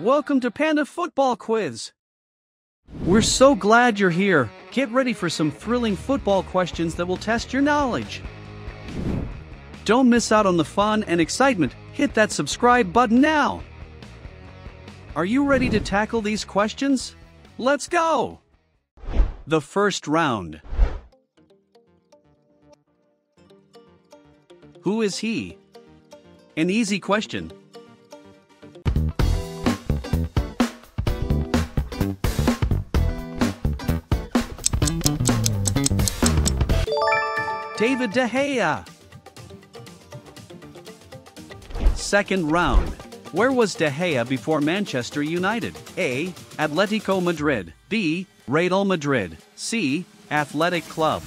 Welcome to Panda Football Quiz. We're so glad you're here. Get ready for some thrilling football questions that will test your knowledge. Don't miss out on the fun and excitement. Hit that subscribe button now. Are you ready to tackle these questions? Let's go! The first round. Who is he? An easy question. David De Gea. Second round. Where was De Gea before Manchester United? A. Atletico Madrid. B. Real Madrid. C. Athletic Club.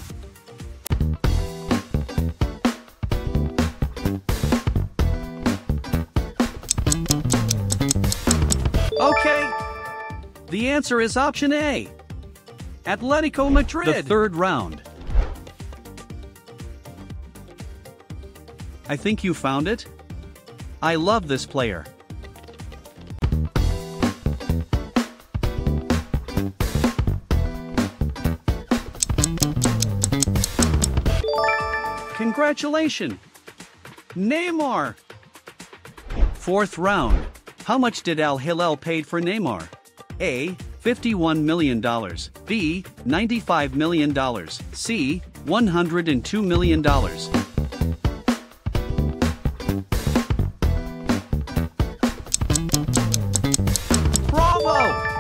Okay. The answer is option A. Atletico Madrid. The third round. I think you found it. I love this player. Congratulations! Neymar! Fourth round. How much did Al Hilal paid for Neymar? A. $51 million. B. $95 million. C. $102 million.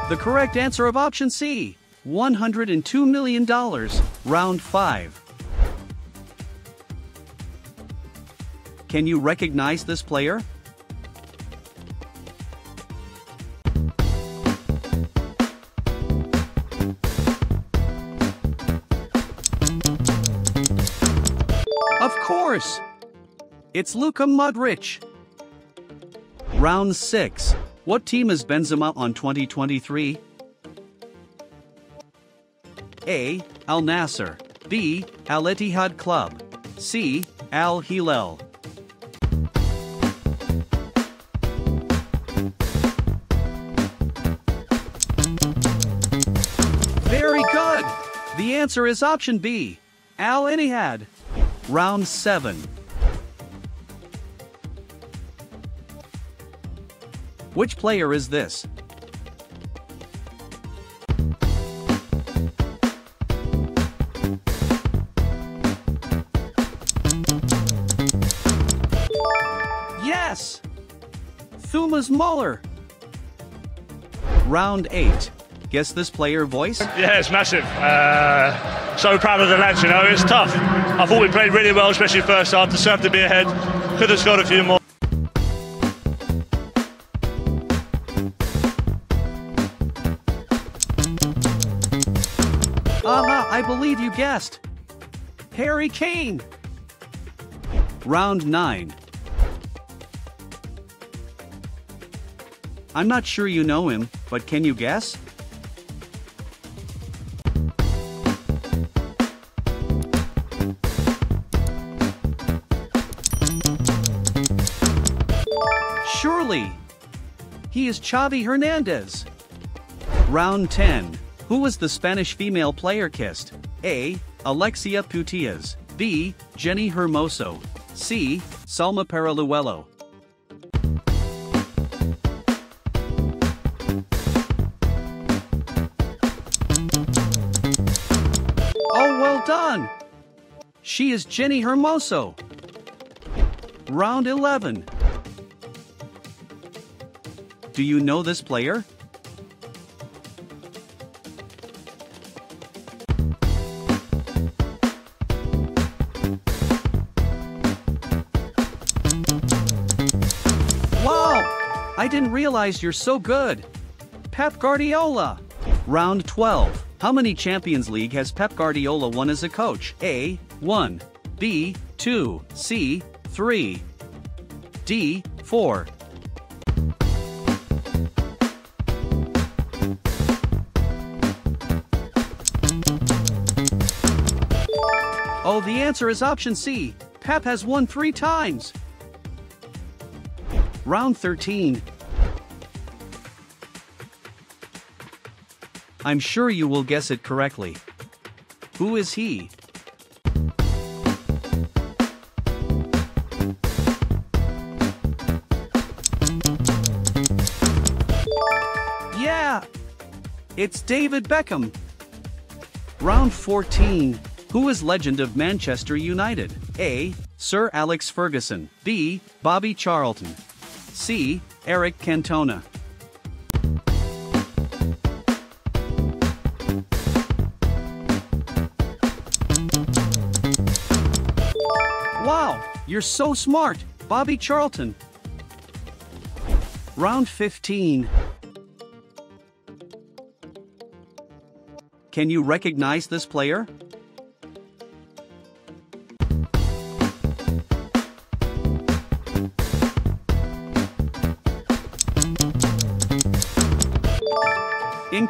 The correct answer of option C. $102 million. Round 5. Can you recognize this player? Course! It's Luka Modric. Round 6. What team is Benzema on 2023? A. Al Nassr. B. Al Ittihad Club. C. Al Hilal. Very good! The answer is option B. Al Ittihad. Round 7. Which player is this? Yes! Thomas Muller. Round 8. Guess this player voice? Yeah, it's massive. Uh, so proud of the lads, you know, it's tough. I thought we played really well, especially first half, deserved to be ahead. Could have scored a few more. Aha, I believe you guessed. Harry Kane. Round 9. I'm not sure you know him, but can you guess? Surely. He is Xavi Hernandez. Round 10. Who was the Spanish female player kissed? A. Alexia Putellas. B. Jenni Hermoso. C. Salma Paralluelo. Oh, well done! She is Jenni Hermoso. Round 11. Do you know this player? Wow! I didn't realize you're so good. Pep Guardiola. Round 12. How many Champions League has Pep Guardiola won as a coach? A. 1. B. 2. C. 3. D. 4. The answer is option C. Pep has won three times. Round 13. I'm sure you will guess it correctly. Who is he? Yeah! It's David Beckham. Round 14. Who is legend of Manchester United? A. Sir Alex Ferguson. B. Bobby Charlton. C. Eric Cantona. Wow, you're so smart, Bobby Charlton. Round 15. Can you recognize this player?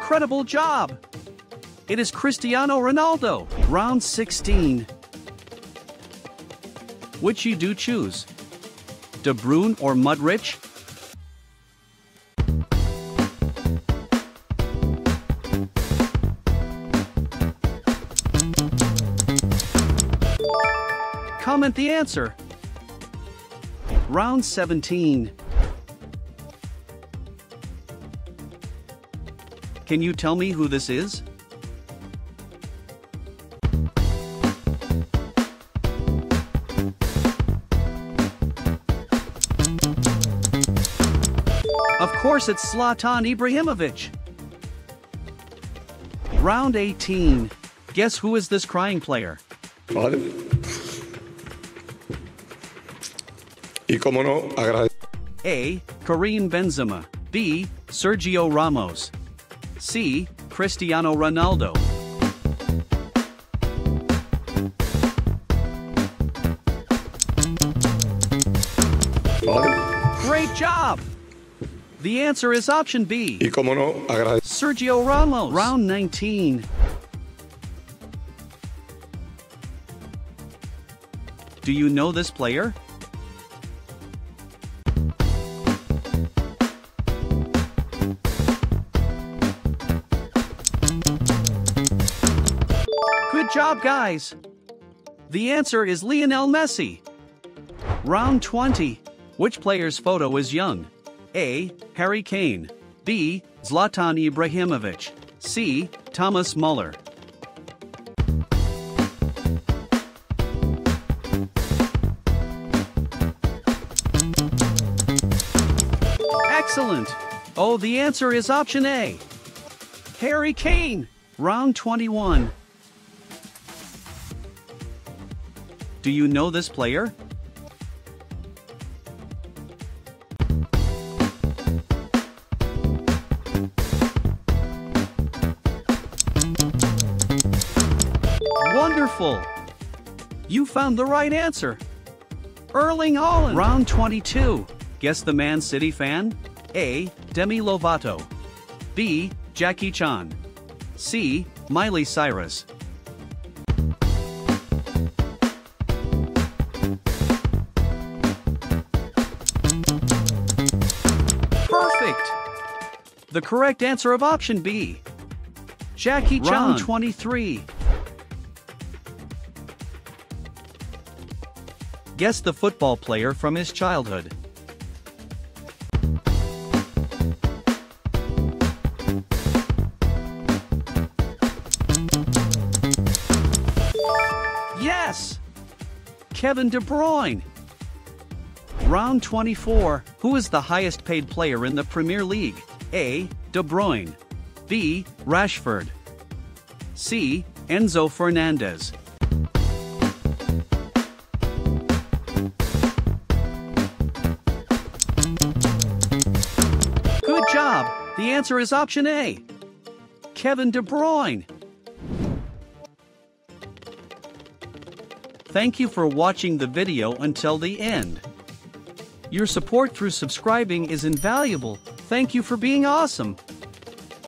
Incredible job! It is Cristiano Ronaldo, round 16. Which you do choose? De Bruyne or Mudryk? Comment the answer. Round 17. Can you tell me who this is? Of course, it's Zlatan Ibrahimovic. Round 18. Guess who is this crying player? Vale. Y como no. A. Karim Benzema. B. Sergio Ramos. C. Cristiano Ronaldo. Great job! The answer is option B. Y como no. Sergio Ramos. Round 19. Do you know this player? Guys! The answer is Lionel Messi. Round 20. Which player's photo is young? A. Harry Kane. B. Zlatan Ibrahimovic. C. Thomas Muller. Excellent! Oh, the answer is option A. Harry Kane. Round 21. Do you know this player? Wonderful! You found the right answer. Erling Haaland. Round 22. Guess the Man City fan? A. Demi Lovato. B. Jackie Chan. C. Miley Cyrus. The correct answer of option B. Jackie Chan. Round 23. Guess the football player from his childhood. Yes! Kevin De Bruyne. Round 24. Who is the highest paid player in the Premier League? A. De Bruyne. B. Rashford. C. Enzo Fernandez. Good job! The answer is option A. Kevin De Bruyne. Thank you for watching the video until the end. Your support through subscribing is invaluable. Thank you for being awesome.